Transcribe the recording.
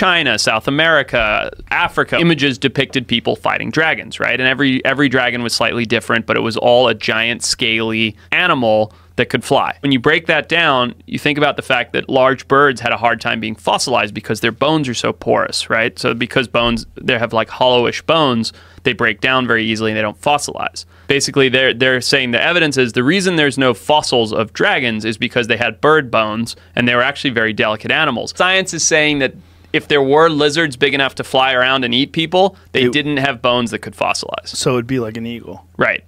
China, South America, Africa. Images depicted people fighting dragons, right? And every every dragon was slightly different, but it was all a giant scaly animal that could fly. When you break that down, you think about the fact that large birds had a hard time being fossilized because their bones are so porous, right? So because bones they have like hollowish bones, they break down very easily and they don't fossilize. Basically, they're they're saying the evidence is the reason there's no fossils of dragons is because they had bird bones and they were actually very delicate animals. Science is saying that if there were lizards big enough to fly around and eat people, they It- didn't have bones that could fossilize. So it'd be like an eagle. Right.